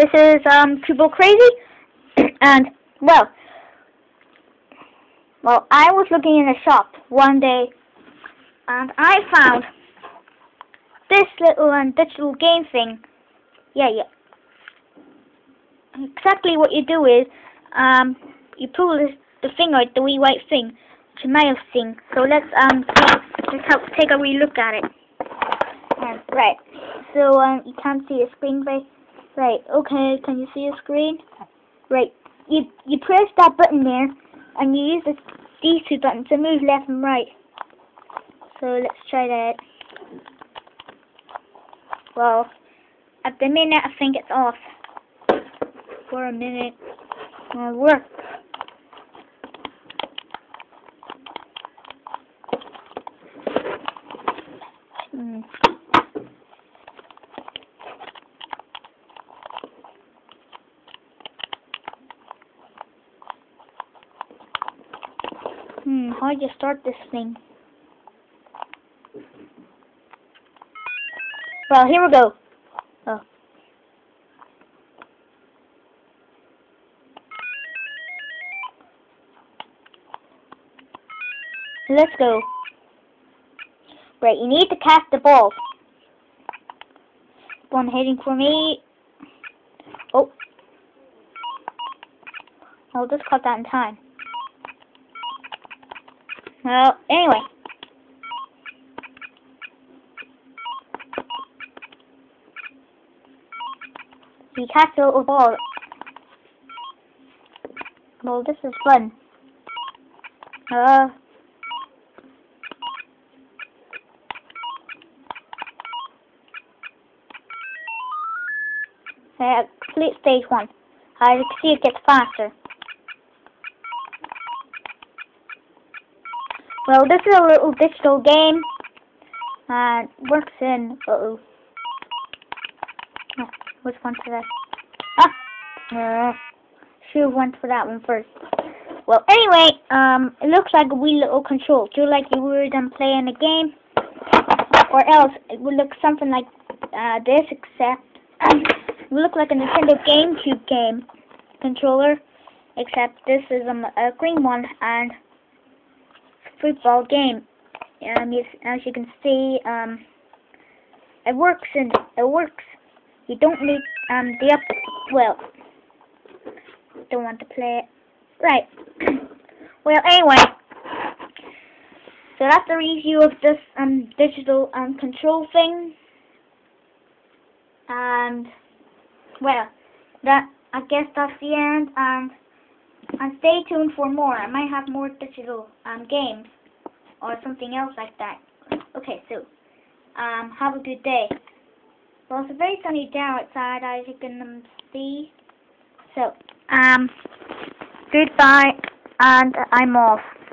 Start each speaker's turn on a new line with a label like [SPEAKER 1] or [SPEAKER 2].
[SPEAKER 1] this is um Kubo Crazy, and well, well, I was looking in a shop one day, and I found this little um, digital game thing. Yeah, yeah. Exactly what you do is, um, you pull this, the thing out, the wee white thing, to mouse thing. So let's um, let's help take a wee look at it. Um, right. So um, you can't see a screen, right? Right. Okay. Can you see a screen? Right. You you press that button there, and you use the, these two buttons to move left and right. So let's try that. Well, at the minute I think it's off. For a minute. Well, work. Hmm. Hmm, how do you start this thing? Well, here we go. Oh. Let's go. Right, you need to cast the ball. One heading for me. Oh. I'll just cut that in time. Well, anyway. You catch a little ball. Well, this is fun. Uh. Uh, complete stage one. As you can see, it gets faster. Well, this is a little digital game. And works in. Uh oh. oh which one should I? Ah! Uh, should went for that one first. Well, anyway, um, it looks like a wee little control. just like you were done playing a game? Or else, it would look something like uh, this, except um, it would look like a Nintendo GameCube game controller, except this is um, a green one and football game. Um, as you can see, um, it works and it works. You don't need um the up. Well, don't want to play it. Right. well, anyway, so that's the review of this um digital um control thing. And well, that I guess that's the end. And and stay tuned for more. I might have more digital um, games or something else like that. Okay, so um, have a good day. Well, it's a very sunny day outside, as you can um, see. So, um, goodbye, and I'm off.